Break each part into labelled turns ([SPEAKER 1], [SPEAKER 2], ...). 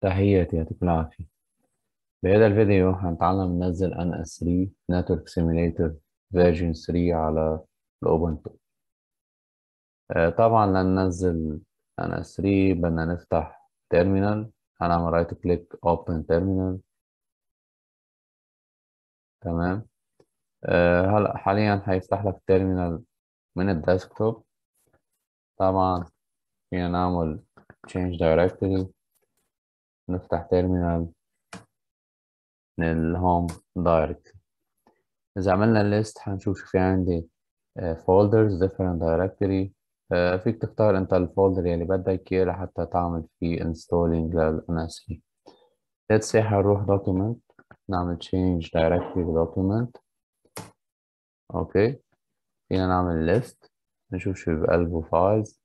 [SPEAKER 1] تحياتي يعطيك العافية. بهذا الفيديو هنتعلم ننزل NS3 Network Simulator version 3 على ال Ubuntu آه طبعا لننزل NS3 بدنا نفتح terminal هنعمل right click Open Terminal. تمام؟ آه هلا حاليا هيفتح لك terminal من ال desktop طبعا فينا نعمل Change Directory. نفتح terminal من ال home directory إذا عملنا ال list هنشوف شو في عندي folders different directory. فيك تختار أنت ال folder يلي بدك إياه لحتى تعمل فيه installing لل NS3 let's say هنروح document نعمل change directory document. أوكي فينا نعمل list نشوف شو بقلبه files.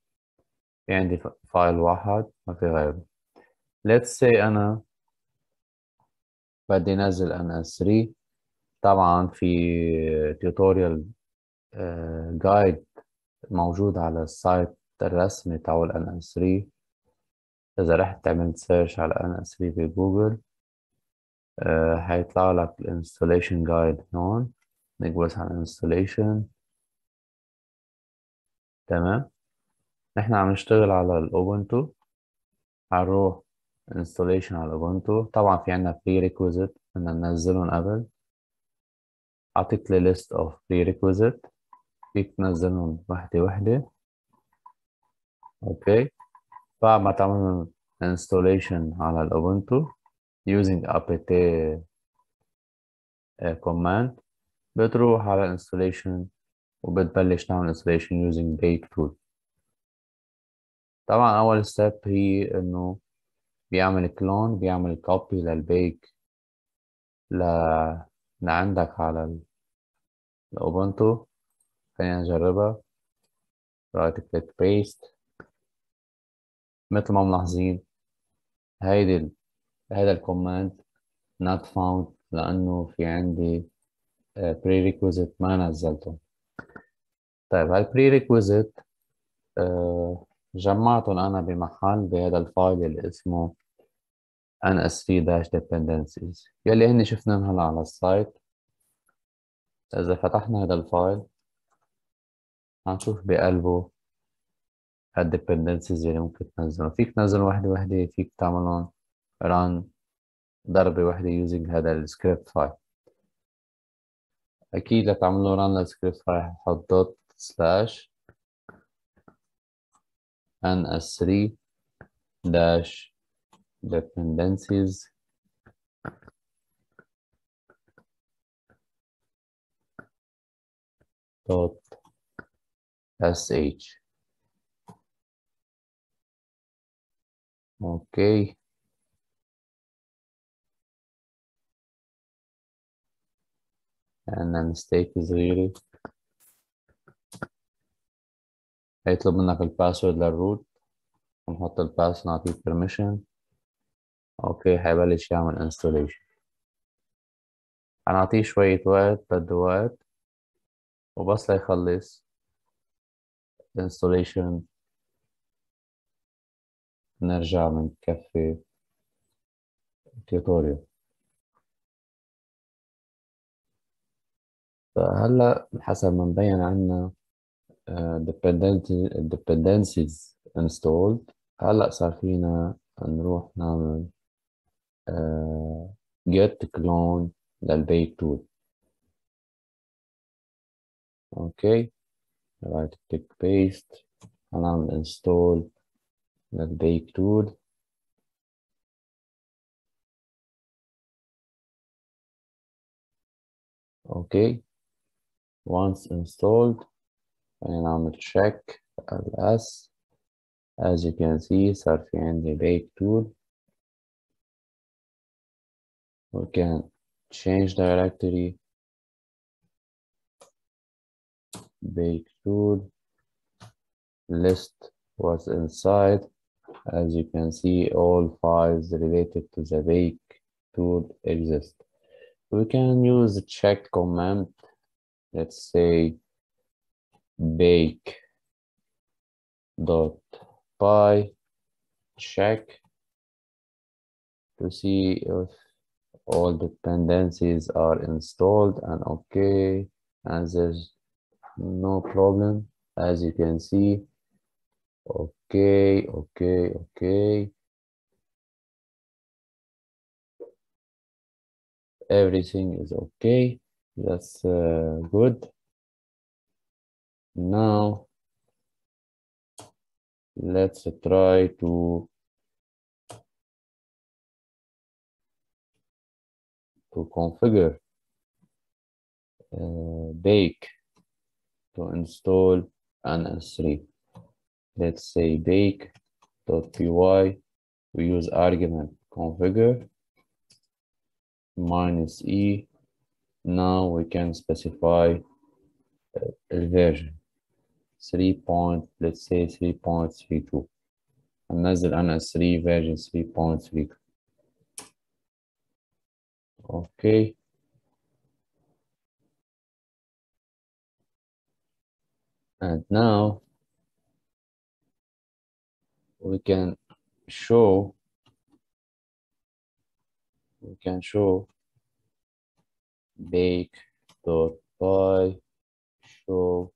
[SPEAKER 1] في عندي file واحد ما في غيره. Let's say أنا بدي أنزل NS3 طبعا في tutorial guide موجود على ال site الرسمي تاع ال NS3 إذا رحت تعمل search على NS3 بجوجل هيطلع لك ال installation guide هون. نكبس على ال installation تمام؟ نحن عم نشتغل على ال Ubuntu. هنروح installation على Ubuntu طبعا في عنا prerequisite بدنا ننزلهم قبل أعطيك ال list of prerequisite فيك تنزلهم وحدة وحدة أوكي بعد ما تعمل installation على الأوبنتو using apt command بتروح على installation وبتبلش تعمل installation using bake tool طبعا أول step هي إنه بيعمل كلون بيعمل كوبي للبيك ل... لعندك على الأوبنتو خلينا نجربها. right click paste مثل ما ملاحظين هيدي ال... هيدا ال command not found لأنه في عندي prerequisite ما نزلته. طيب هالprerequisite uh, جمعتهم أنا بمحل بهذا ال file اللي اسمه ns3-dependencies يلي هني شفناهم هلا على ال site. إذا فتحنا هذا ال file هنشوف بقلبه ال dependencies اللي ممكن تنزلهم. فيك تنزل وحدة وحدة فيك تعملهم run ضربة وحدة using هذا ال script file أكيد لتعملوا run لل script file هتحط dot slash NS3 dash dependencies. Dot sh okay. And the mistake is really هيطلب منك الباسورد للروت ونحط الباس نعطيه permission. أوكي هيبلش يعمل انستوليشن هنعطيه شوية وقت بده وقت. وبس ليخلص installation نرجع بنكفي ال tutorial فهلأ حسب ما مبين عنا. dependencies installed هلا صار فينا نروح نعمل uh, get clone للبيك تول اوكي right click paste هنعمل install للبيك تول اوكي once installed هنعمل check ls as you can see صار في عندي bake tool we can change directory bake tool list was inside as you can see all files related to the bake tool exist we can use the check command let's say bake dot py check to see if all dependencies are installed and okay. And there's no problem as you can see okay okay okay. Everything is okay. That's uh, good now let's try to to configure uh, bake to install an S3 let's say bake.py we use argument configure minus e. Now we can specify uh, the version 3 point let's say 3.32 هننزل انا 3 version 3.32 okay and now we can show we can show bake dot py show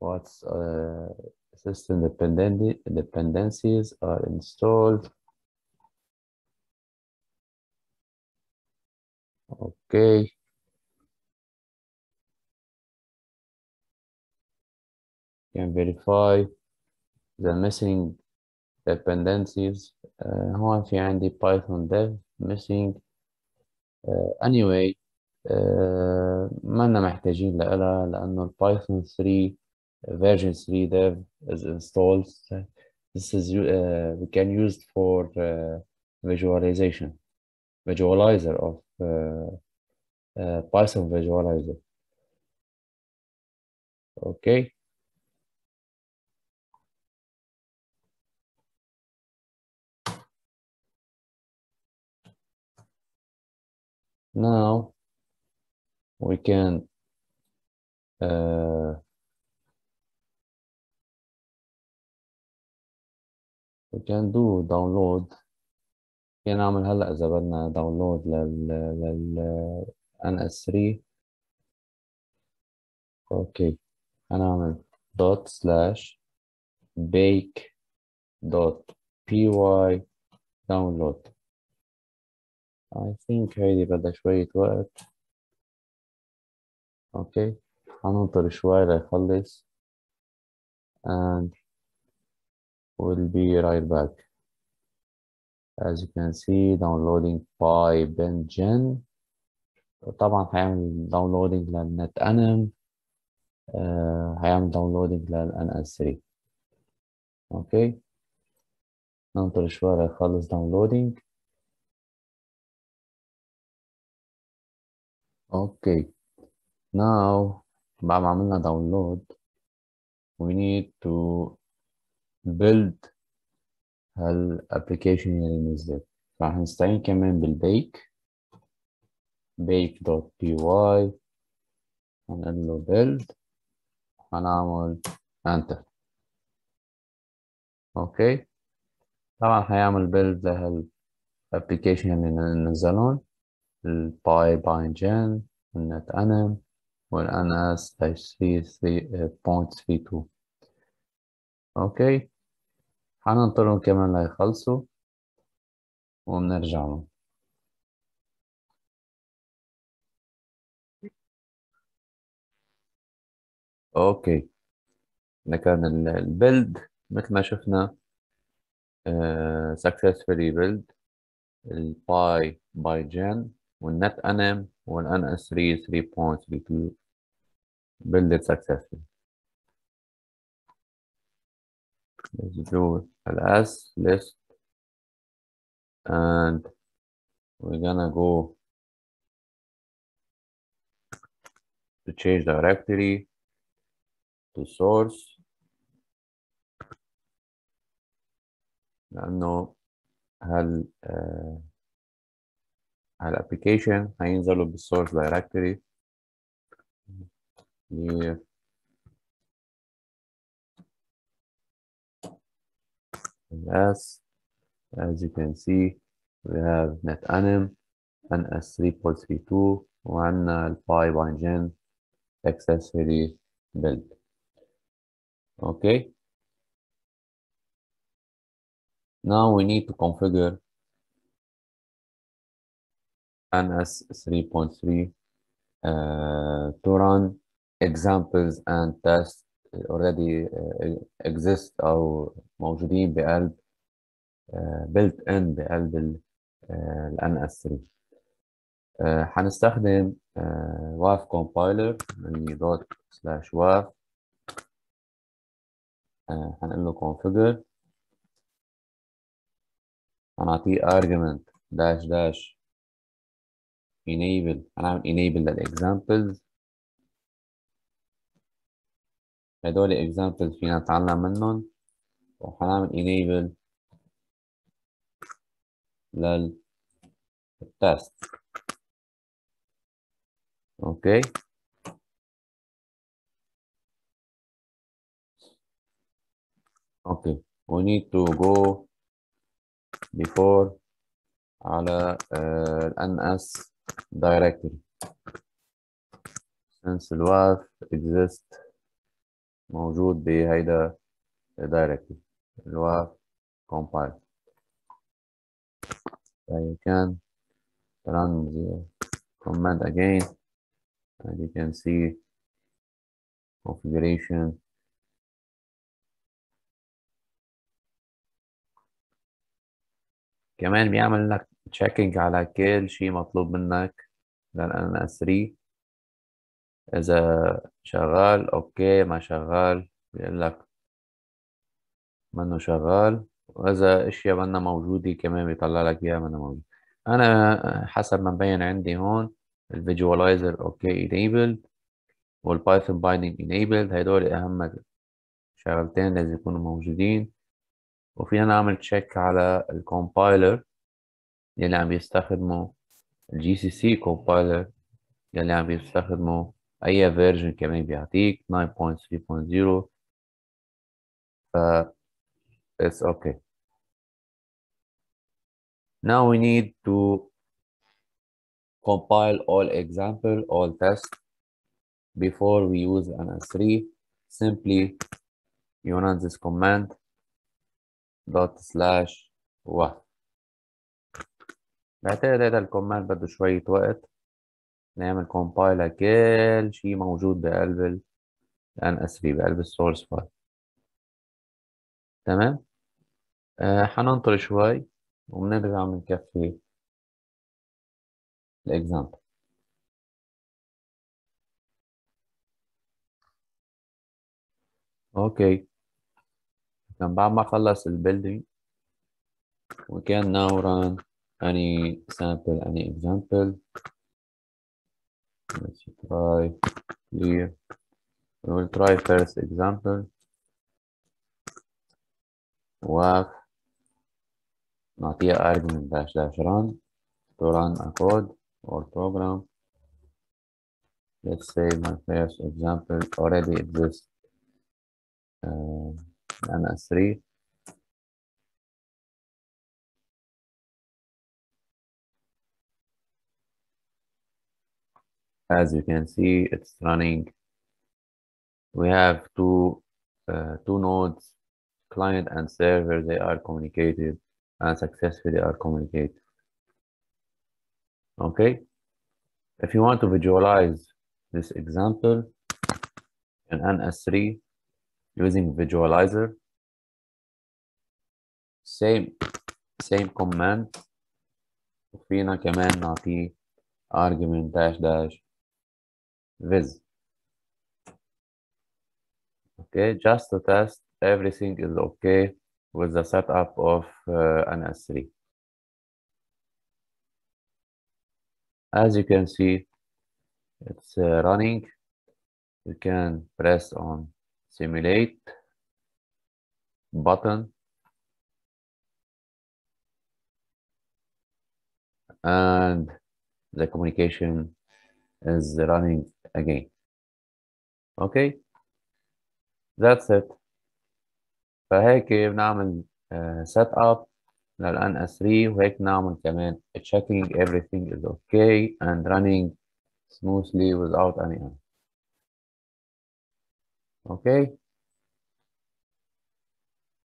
[SPEAKER 1] what's uh, system dependency dependencies are installed okay can verify the missing dependencies uh, هون في عندي python dev missing uh, anyway uh, ما لنا محتاجين لها لأنه البايثون 3 version 3 dev is installed. This is uh, we can use for uh, visualization visualizer of uh, uh, Python visualizer. Okay. Now we can uh, we can do download. فينا نعمل هلا إذا بدنا download لل لل NS3 okay هنعمل dot slash bake dot py download. I think هيدي بدها شوية وقت. okay هننطر شوي ليخلص. And we'll be right back as you can see downloading PyBengen طبعا هيعمل downloading للنت انم آه هيعمل downloading لل NS3 أوكي ننطر شوي ليخلص downloading أوكي now بعد ما عملنا download we need to build هال application اللي نزلت نستعين كمان بال bake bake.py هنقول له build. هنعمل enter. okay طبعا هيعمل build لهال application اللي نزلون ال pybindgen ال NetAnim وال NS 3.32 okay. هننطرهم كمان ليخلصوا وبنرجع لهم. okay. ده كان ال build مثل ما شفنا uh, successfully build الباي باي جن والنت انم والان اس 3 3.32 build successfully. let's do as list and we're gonna go to change directory to source لأنه هال آه هالابلكيشن هينزلوا بالسورس دايركتوري S as you can see we have netanim ns3.32 وعندنا الباي باينجين accessory build okay now we need to configure NS 3.3 uh, to run examples and tests already uh, exist أو موجودين بقلب uh, built in بقلب ال uh, NS3 uh, هنستخدم uh, WAF compiler يعني dot slash WAF uh, هنقول له configure هنعطيه argument dash dash enable هنعمل enable للexamples هدول examples فينا نتعلم منهم وهنعمل enable للتست أوكي أوكي we need to go before على ال NS directory since الواف exist موجود بهيدا directive اللي هو compile you can run the command again and you can see configuration كمان بيعمل لك checking على كل شيء مطلوب منك لأن NS3 إذا شغال okay ما شغال بيقول لك منه شغال. وإذا أشياء منا موجودة كمان بيطلع لك إياها منا موجودة. أنا حسب ما مبين عندي هون ال visualizer okay enabled وال Python binding enabled هدول أهم شغلتين لازم يكونوا موجودين. وفينا نعمل check على ال compiler يلي عم يستخدمه الجي سي سي كومبايلر يلي عم يستخدمه اي فيرجن كمان بيعطيك 9.3.0 ف it's okay now we need to compile all example all tests before we use NS3 simply you run this command dot slash وف بعتقد هذا الكوماند بده شوية وقت نعمل compile كل شيء موجود بقلب ال NS3 بقلب ال source file تمام؟ آه حننطر شوي وبنرجع بنكفي ال example أوكي كان بعد ما خلص البيلدينج we can now run any sample any example. let's try here we will try first example WAF نعطيها argument dash dash run to run a code or program let's say my first example already exists uh, NS3 as you can see it's running we have two uh, two nodes client and server they are communicated and successfully are communicated okay if you want to visualize this example in NS3 using visualizer same same command وفينا كمان نعطيه argument dash dash viz. Okay just to test. Everything is okay with the setup of uh, NS3 as you can see it's uh, running. You can press on simulate button. And the communication is running again okay that's it فهيك بنعمل سيت اب للان اس 3 وهيك نعمل كمان checking everything is okay and running smoothly without any error. Okay.